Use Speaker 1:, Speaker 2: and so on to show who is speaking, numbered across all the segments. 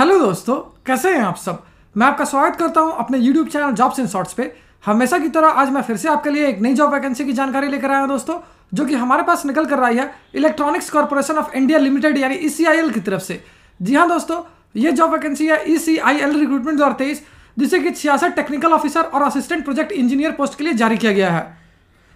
Speaker 1: Hello दोस्तों, कैसे हैं आप सब? मैं आपका स्वागत करता हूँ अपने YouTube channel jobs in shorts पे। हमेशा की तरह आज मैं फिर से आपके लिए एक नई जॉब वैकेंसी की जानकारी लेकर आया हूँ दोस्तों, जो कि हमारे पास निकल कर रही है Electronics Corporation of India Limited यानी ईसीआईएल की तरफ़ से। जी हाँ दोस्तों, ये जॉब वैकेंसी है ई रिक्रूटमेंट दो हज़ार तेईस, जिसे कि छियासठ टेक्निकल ऑफिसर और असिस्टेंट प्रोजेक्ट इंजीनियर पोस्ट के लिए जारी किया गया है।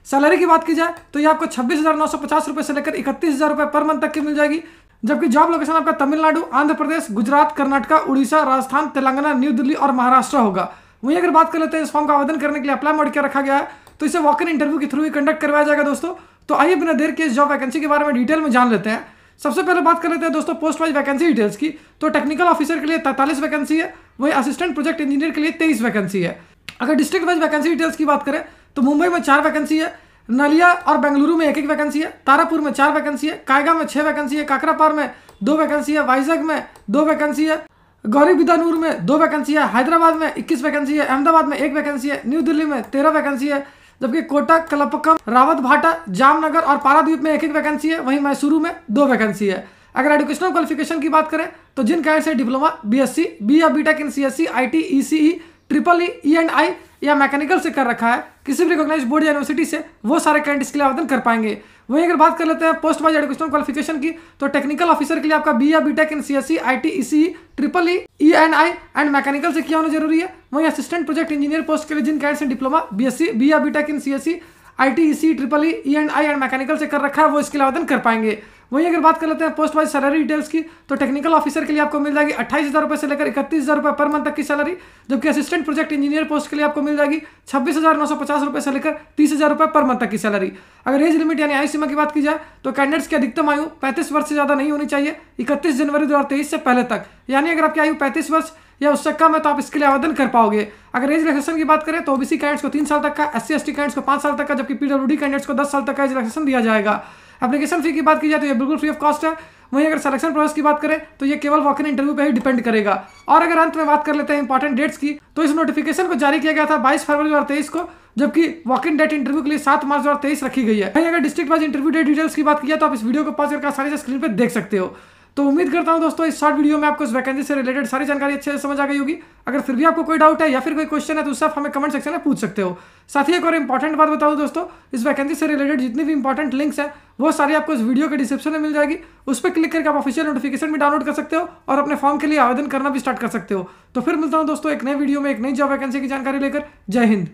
Speaker 1: सैलरी की बात की जाए तो ये आपको छब्बीस हज़ार नौ सौ पचास रुपये से लेकर इकतीस हज़ार रुपये पर मंथ तक की मिल जाएगी। जबकि जॉब लोकेशन आपका तमिलनाडु, आंध्र प्रदेश, गुजरात, कर्नाटका, उड़ीसा, राजस्थान, तेलंगाना, न्यू दिल्ली और महाराष्ट्र होगा। वहीं अगर बात कर लेते हैं, इस फॉर्म का आवेदन करने के लिए अप्लाई मोड क्या रखा गया है तो इसे वॉक इन इंटरव्यू के थ्रू ही कंडक्ट करवाया जाएगा दोस्तों। तो आइए बिना देर के इस जॉब वैकेंसी के बारे में डिटेल में जान लेते हैं। सबसे पहले बात कर लेते हैं दोस्तों पोस्ट वाइज वैकेंसी डिटेल्स की। तो टेक्निकल ऑफिसर के लिए तैंतालीस वैकेंसी है, वही असिस्टेंट प्रोजेक्ट इंजीनियर के लिए तेईस वैकेंसी है। अगर डिस्ट्रिक्ट वाइज वैकेंसी डिटेल्स की बात करें तो मुंबई में चार वैकेंसी है नलिया और बेंगलुरु में एक एक वैकेंसी है तारापुर में चार वैकेंसी है कायगा में छह वैकेंसी है काकरापार में दो वैकेंसी है वाइजैग में दो वैकेंसी है गौरी बिदानूर में दो वैकेंसी है हैदराबाद में इक्कीस वैकेंसी है अहमदाबाद में एक वैकेंसी है न्यू दिल्ली में तेरह वैकेंसी है जबकि कोटा कलपक्कम रावत भाटा जामनगर और पारादीप में एक एक वैकेंसी है वहीं मैसूरू में दो वैकेंसी है अगर एजुकेशनल क्वालिफिकेशन की बात करें तो जिन candidates diploma BSc B या BTech in CSC IT ECE triple E and I या मैकेनिकल से कर रखा है। किसी भी रिकॉग्नाइज बोर्ड या यूनिवर्सिटी से वो सारे कैंड इसके लिए आवेदन कर पाएँगे। वहीं अगर बात कर लेते हैं पोस्ट वाइज एडुकेशनल क्वालिफिकेशन की तो टेक्निकल ऑफिसर के लिए आपका बी या B tech in C S C I T E C triple E E N I and mechanical से किया होना ज़रूरी है। वहीं असिस्टेंट प्रोजेक्ट इंजीनियर पोस्ट के लिए जिन candidates diploma B S C B या B tech in C S C I T C triple E E and I and mechanical से कर रखा है, वो इसके लिए आवेदन कर पाएँगे। वहीं अगर बात कर लेते हैं पोस्ट वाइज सैलरी डिटेल्स की तो टेक्निकल ऑफिसर के लिए आपको मिल जाएगी अट्ठाईस हज़ार रुपये से लेकर इकतीस हज़ार रुपये पर मंथ तक की सैलरी जबकि असिस्टेंट प्रोजेक्ट इंजीनियर पोस्ट के लिए आपको मिल जाएगी छब्बीस हज़ार नौ सौ पचास रुपये से लेकर तीस हज़ार रुपये पर मंथ तक की सैलरी अगर एज लिमिट यानी आयु सीमा की बात की जाए तो कैंडिडेट्स की अधिकतम आयु पैंतीस वर्ष से ज़्यादा नहीं होनी चाहिए, इकतीस जनवरी दो हज़ार तेईस से पहले तक। यानी अगर आपकी आयु पैंतीस वर्ष या उससे कम है तो आप इसके लिए आवेदन कर पाओगे। अगर एज रिलेक्सेशन की बात करें तो ओबीसी कैंडिडेट्स को तीन साल तक का S C S T candidates को पाँच साल तक का, जबकि पीडब्ल्यूडी कैंडिडेट्स को दस साल तक का एज रिलेक्सेशन दिया जाएगा। एप्लीकेशन फ़ी की बात की जाए तो ये बिल्कुल फ्री ऑफ़ कॉस्ट है। वहीं अगर सिलेक्शन प्रोसेस की बात करें तो ये केवल वॉक इन इंटरव्यू पे ही डिपेंड करेगा। और अगर अंत में बात कर लेते हैं इंपॉर्टेंट डेट्स की तो इस नोटिफिकेशन को जारी किया गया था बाईस फरवरी दो को, जबकि वॉक इन डेट इंटरव्यू के लिए सात मार्च दो रखी गई है। वहीं अगर district wise interview date details की बात की जाए तो आप इस वीडियो को पास करके आसानी से स्क्रीन पर देख सकते हो। तो उम्मीद करता हूँ दोस्तों, इस शॉर्ट वीडियो में आपको इस वैकेंसी से रिलेटेड सारी जानकारी अच्छे से समझ आ गई होगी। अगर फिर भी आपको कोई डाउट है या फिर कोई क्वेश्चन है तो उससे आप हमें कमेंट सेक्शन में पूछ सकते हो। साथ ही एक और इंपॉर्टेंट बात बताऊँ दोस्तों, इस वैकेंसी से रिलेटेड जितनी भी इंपॉर्टेंट लिंक्स हैं, वो सारी आपको इस वीडियो के डिस्क्रिप्शन में मिल जाएगी। उस पर क्लिक करके आप ऑफिशियल नोटिफिकेशन भी डाउनलोड कर सकते हो और अपने फॉर्म के लिए आवेदन करना भी स्टार्ट कर सकते हो। तो फिर मिलता हूँ दोस्तों, एक नए वीडियो में एक नई जॉब वैकेंसी की जानकारी लेकर। जय हिंद।